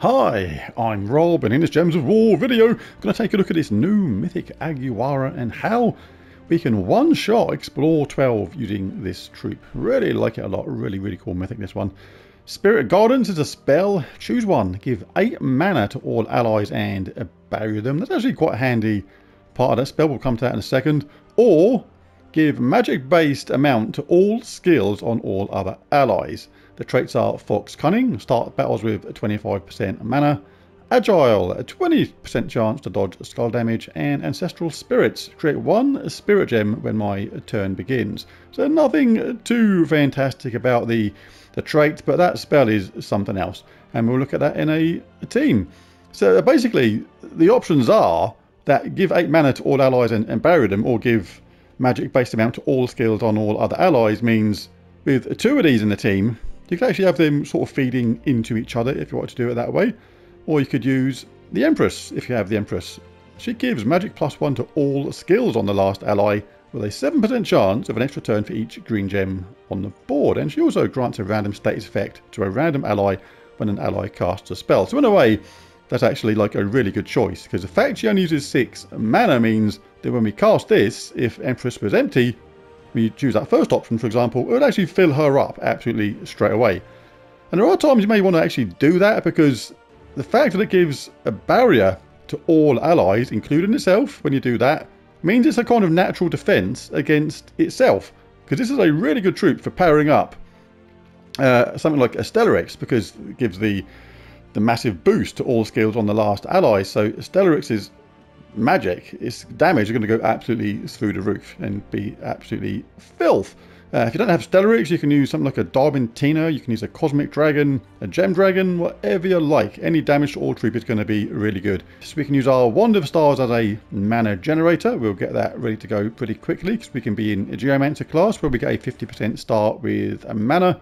Hi, I'm Rob and in this Gems of War video I'm going to take a look at this new Mythic Aguara and how we can one-shot explore 12 using this troop. Really like it a lot, really really cool Mythic this one. Spirit Gardens is a spell, choose one, give 8 mana to all allies and bury them. That's actually quite handy part of that spell, we'll come to that in a second. Or give magic based amount to all skills on all other allies. The traits are Fox Cunning, start battles with 25% mana, Agile, a 20% chance to dodge skull damage, and Ancestral Spirits. Create one Spirit Gem when my turn begins. So nothing too fantastic about the, the trait, but that spell is something else. And we'll look at that in a, a team. So basically, the options are that give 8 mana to all allies and, and bury them, or give magic based amount to all skills on all other allies means with two of these in the team, you could actually have them sort of feeding into each other if you want to do it that way. Or you could use the Empress if you have the Empress. She gives magic plus one to all skills on the last ally with a 7% chance of an extra turn for each green gem on the board. And she also grants a random status effect to a random ally when an ally casts a spell. So in a way, that's actually like a really good choice because the fact she only uses 6 mana means that when we cast this, if Empress was empty, we choose that first option, for example, it would actually fill her up absolutely straight away. And there are times you may want to actually do that because the fact that it gives a barrier to all allies, including itself, when you do that, means it's a kind of natural defense against itself. Because this is a really good troop for powering up uh, something like a because it gives the the massive boost to all skills on the last ally. So Stellaris is magic, its damage is going to go absolutely through the roof and be absolutely filth. Uh, if you don't have Stellaris, you can use something like a Darmentina, you can use a Cosmic Dragon, a Gem Dragon, whatever you like. Any damage to all troop is going to be really good. So we can use our Wand of Stars as a mana generator. We'll get that ready to go pretty quickly because we can be in a Geomancer class where we get a 50% start with a mana.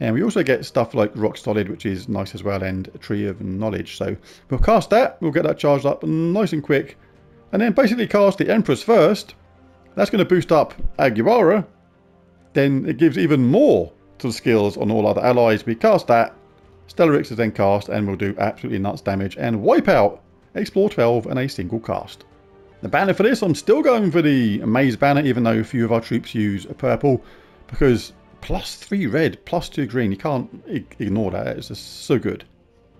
And we also get stuff like Rock Solid, which is nice as well, and Tree of Knowledge. So we'll cast that, we'll get that charged up nice and quick. And then basically cast the Empress first. That's going to boost up Aguara. Then it gives even more to the skills on all other allies. We cast that. Stellaris is then cast and will do absolutely nuts damage and wipe out Explore 12 in a single cast. The banner for this, I'm still going for the Maze banner, even though a few of our troops use a purple, because plus three red, plus two green. You can't ignore that. It's just so good.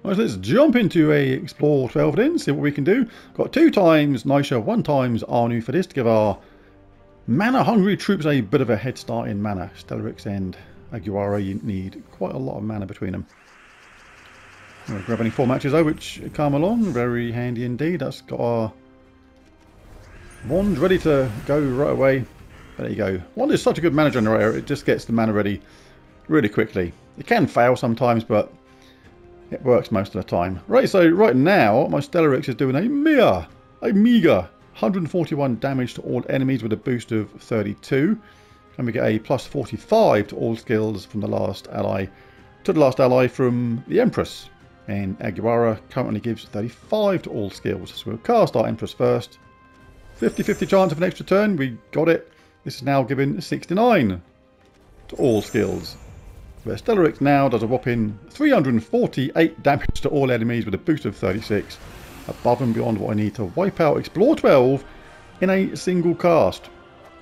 Right, so let's jump into a Explore 12 then, see what we can do. Got two times Nysha, one times Anu for this to give our mana-hungry troops a bit of a head start in mana. Stellarix and Aguara, you need quite a lot of mana between them. To grab any four matches though, which come along. Very handy indeed. That's got our wand ready to go right away. There you go. Wand is such a good manager in mana generator, it just gets the mana ready really quickly. It can fail sometimes, but it works most of the time. Right, so right now, my Stellaris is doing a mere, a meager 141 damage to all enemies with a boost of 32. And we get a plus 45 to all skills from the last ally, to the last ally from the Empress. And Aguara currently gives 35 to all skills. So we'll cast our Empress first. 50-50 chance of an extra turn, we got it. This is now given 69 to all skills. Where Stellarix now does a whopping 348 damage to all enemies with a boost of 36. Above and beyond what I need to wipe out Explore 12 in a single cast.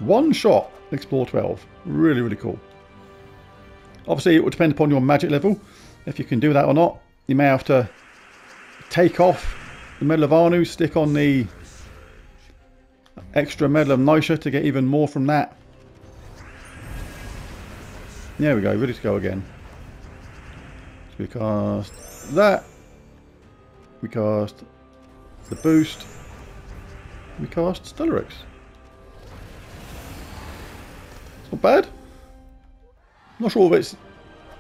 One shot Explore 12. Really, really cool. Obviously, it will depend upon your magic level. If you can do that or not. You may have to take off the Medal of Anu, stick on the extra medal of Nysha to get even more from that. There we go, ready to go again. So we cast that. We cast the boost. We cast Stellarix. It's not bad. Not sure if it's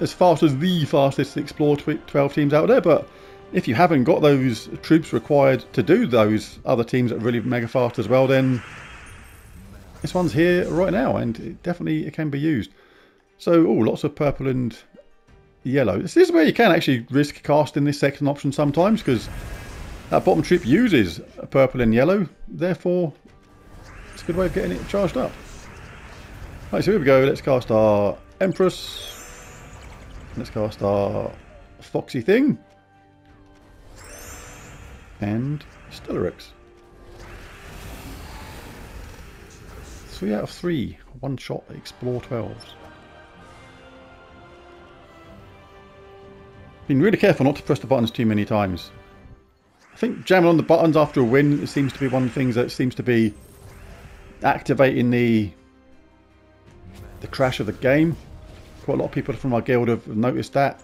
as fast as the fastest Explore 12 teams out there, but if you haven't got those troops required to do those other teams that are really mega fast as well, then this one's here right now, and it definitely it can be used. So, oh, lots of purple and yellow. This is where you can actually risk casting this second option sometimes, because that bottom troop uses purple and yellow. Therefore, it's a good way of getting it charged up. Right, so here we go. Let's cast our Empress. Let's cast our Foxy thing. And Stellarex. Three out of three. One shot Explore 12s. Been really careful not to press the buttons too many times. I think jamming on the buttons after a win seems to be one of the things that seems to be activating the the crash of the game. Quite a lot of people from our guild have noticed that.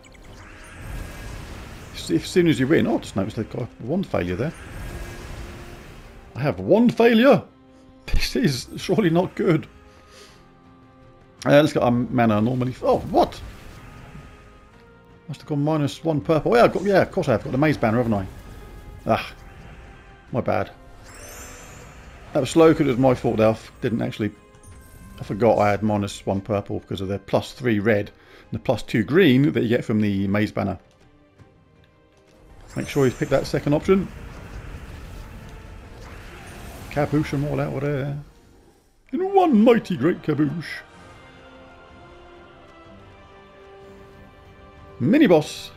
As soon as you win, oh, just noticed they've got one failure there. I have one failure. This is surely not good. Uh, let's get our mana normally. Oh, what? Must have gone minus one purple. Yeah, I've got, yeah, of course I have got the maze banner, haven't I? Ah, my bad. That was slow because it was my fault. I didn't actually. I forgot I had minus one purple because of the plus three red and the plus two green that you get from the maze banner. Make sure he's picked that second option. Kaboosh them all out of there. In one mighty great kaboosh. Mini boss.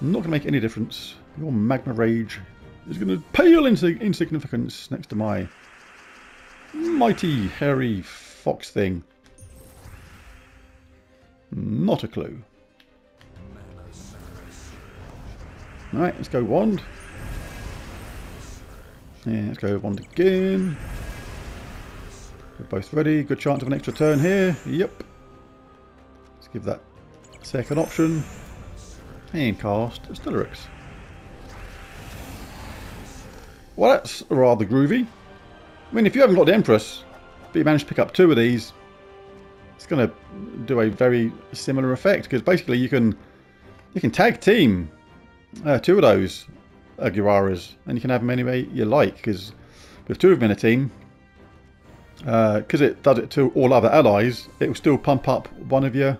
Not going to make any difference. Your Magma Rage is going to pale into insignificance next to my mighty hairy fox thing. Not a clue. Alright, let's go wand. Yeah, let's go wand again. We're both ready. Good chance of an extra turn here. Yep. Let's give that second option. And cast Stellarex. Well, that's rather groovy. I mean, if you haven't got the Empress, but you manage to pick up two of these, it's going to do a very similar effect because basically you can you can tag team uh, two of those Aguaras, and you can have them any way you like, because with two of them in a team, because uh, it does it to all other allies, it will still pump up one of your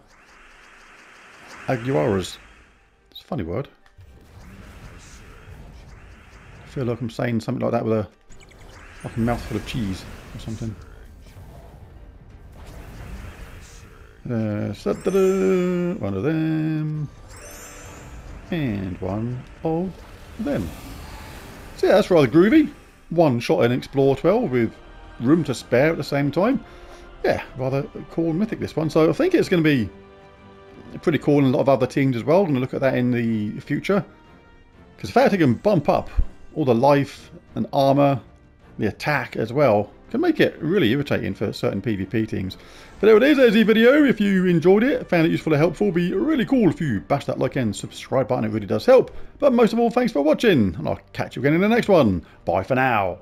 Aguaras. It's a funny word. I feel like I'm saying something like that with a like a mouthful of cheese or something. Uh, one of them and one of them. So yeah, that's rather groovy. One shot in Explore 12 with room to spare at the same time. Yeah, rather cool mythic this one. So I think it's going to be pretty cool in a lot of other teams as well. I'm going to look at that in the future. Because the fact they can bump up all the life and armor, the attack as well, can make it really irritating for certain PvP teams. But there it is, there's the video. If you enjoyed it, found it useful or helpful, be really cool if you bash that like and subscribe button. It really does help. But most of all, thanks for watching, and I'll catch you again in the next one. Bye for now.